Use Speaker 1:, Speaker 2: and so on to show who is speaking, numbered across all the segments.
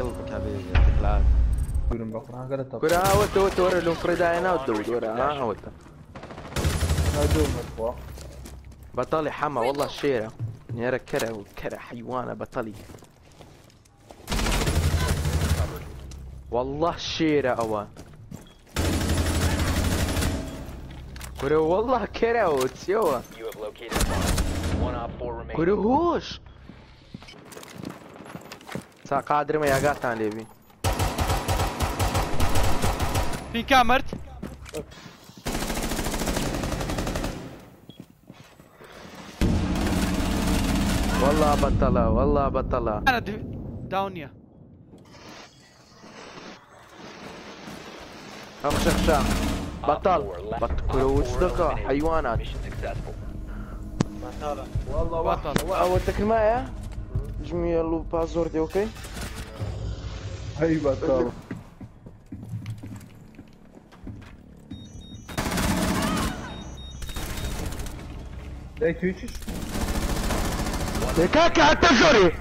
Speaker 1: قلبك حبيبي يعطيك العافيه. كورة ها ورا لهم هنا ورا ها بطلي حما والله الشيرة نيرة كرة وكرة حيوانة بطلي. والله الشيرة أوا كورة والله كرة وتسيوا
Speaker 2: You
Speaker 1: سا قادر ما يقاطع ليبي.
Speaker 3: في كامرت
Speaker 1: والله بطلة والله بطلة
Speaker 3: أنا دي- داونيا
Speaker 1: اخش اخشى
Speaker 2: Op
Speaker 1: بطل.
Speaker 2: four left.
Speaker 1: بط
Speaker 2: Op
Speaker 1: كورة
Speaker 2: four
Speaker 1: وصدقة
Speaker 2: eliminated.
Speaker 1: حيوانات.
Speaker 4: Vallahi bak.
Speaker 3: بطل
Speaker 1: اودك معايا جميع
Speaker 4: Dimi a lupa a
Speaker 1: é ok? Aí, batalha. Dei twitches? De é caca, até
Speaker 2: jori!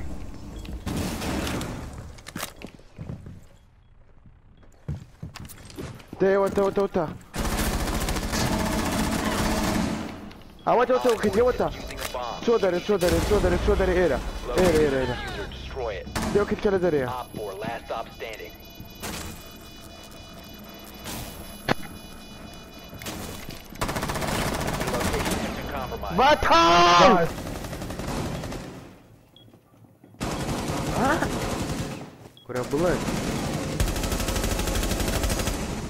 Speaker 2: Dei, eu
Speaker 1: até, eu até, eu até. Ah,
Speaker 2: eu
Speaker 1: até,
Speaker 2: eu
Speaker 1: até.
Speaker 2: Su a dare,
Speaker 1: su a dare, su
Speaker 2: a dare, su a dare, era. Era, era, era.
Speaker 1: Devo cliccare ad
Speaker 3: area.
Speaker 1: Vatan! Куда
Speaker 5: было?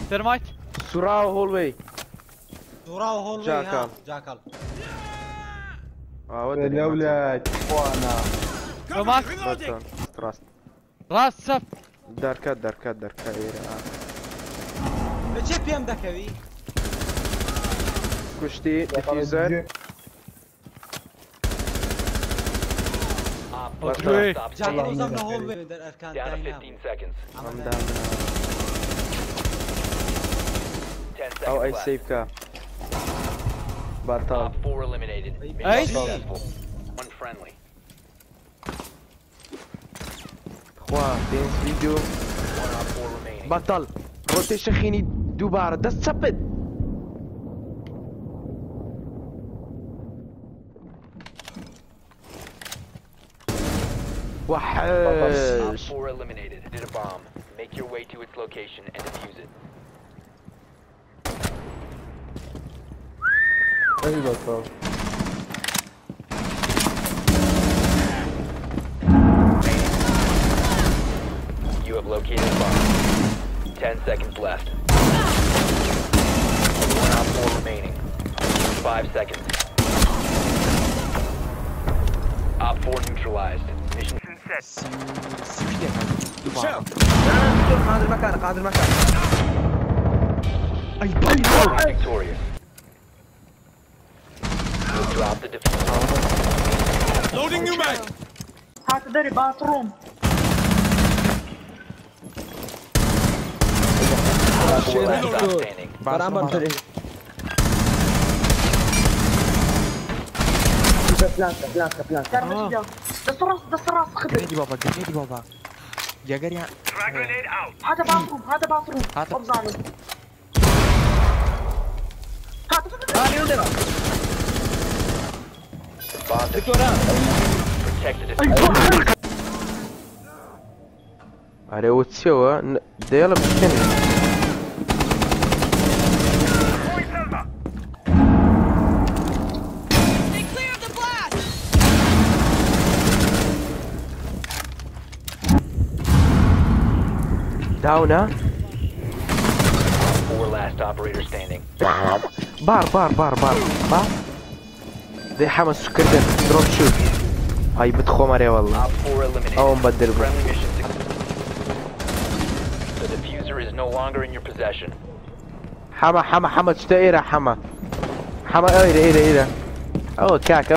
Speaker 5: Термайт.
Speaker 1: Сурау
Speaker 5: Холвей.
Speaker 1: Сурау
Speaker 4: Холвей,
Speaker 1: Джакал.
Speaker 4: Джакал. А
Speaker 3: вот
Speaker 1: э, это
Speaker 3: блядь, она.
Speaker 1: Ромах? Братан, ну, страстно.
Speaker 5: Ласса! Дарка, дарка,
Speaker 1: дарка, ира.
Speaker 2: Че пьем
Speaker 3: дакави?
Speaker 2: Кушти, дефьюзер.
Speaker 5: Patray.
Speaker 2: Canım
Speaker 5: uzamda hol verir Erkan.
Speaker 2: Down to 15 seconds.
Speaker 1: I'm down. Oh,
Speaker 2: I saved
Speaker 1: car. Battle. Top
Speaker 2: uh, four eliminated.
Speaker 3: I
Speaker 2: see. One friendly.
Speaker 1: Juan, this video.
Speaker 2: One op four remaining.
Speaker 1: Battle. Rotation genie Dubar. That's stupid.
Speaker 2: Wow.
Speaker 1: Top
Speaker 2: four eliminated. Did a bomb. Make your way to its location and defuse it.
Speaker 4: Where he go from?
Speaker 2: You have located a bomb. Ten seconds left. One out four remaining. Five seconds. Op 4 neutralized. Mission
Speaker 5: success.
Speaker 2: Victorious. Drop the defense.
Speaker 6: Loading new mag.
Speaker 7: هات دري باثروم.
Speaker 5: برامر تري
Speaker 8: بابا بابا يا
Speaker 7: هذا باثروم هذا باثروم
Speaker 8: هذا-
Speaker 7: ابزاني هات
Speaker 2: Bomb Protect
Speaker 1: eh? the Are uciła. Down, huh?
Speaker 2: Four last operators standing.
Speaker 1: Bar, bar, bar, bar, bar. زي حمس سكرتين دروب شوت. هاي بتخو مريا والله. أو مبدل. حما حما حما تشتايرة حما. حما إيرا إيرا إيرا أو كاكا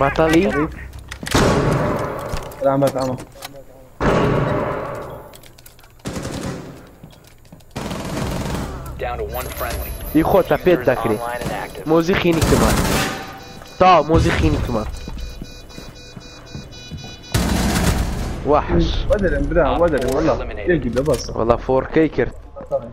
Speaker 1: بطلي
Speaker 4: Rahmet ama.
Speaker 1: يخوت
Speaker 2: Diffuser
Speaker 1: بيت
Speaker 2: active.
Speaker 1: موزي خيني كمان تا موزيخيني كمان وحش
Speaker 4: ودرم برا ودرم والله يجي بس
Speaker 1: والله 4 كي كرت
Speaker 4: طبعا